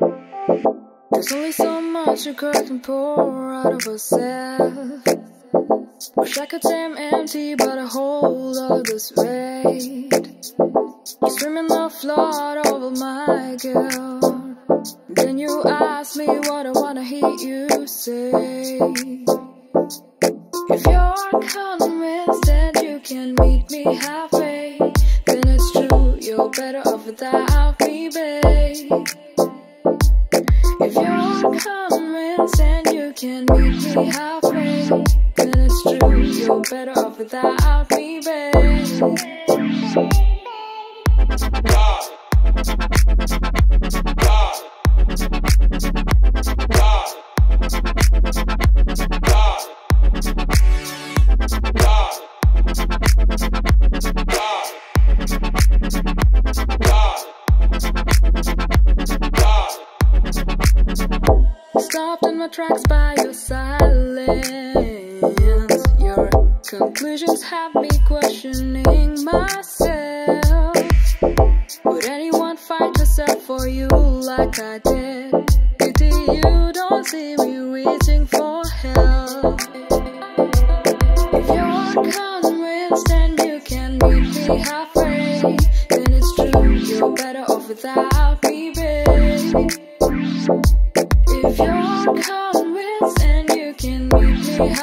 There's only so much a girl can pour out of herself. Wish I could say empty, but I hold all of this weight. You're screaming the flood over my girl. Then you ask me what I wanna hear you say. If you're convinced that you can meet me halfway, then it's true, you're better off without me, babe. Convinced and you can meet me halfway, then it's true, you're better off without me, babe. Stopped in my tracks by your silence. Your conclusions have me questioning myself. Would anyone fight herself for you like I did? Pity you don't see me reaching for help. If you're convinced and you can meet me halfway, then it's true, you're better off without me, babe. If you're convinced and you can meet me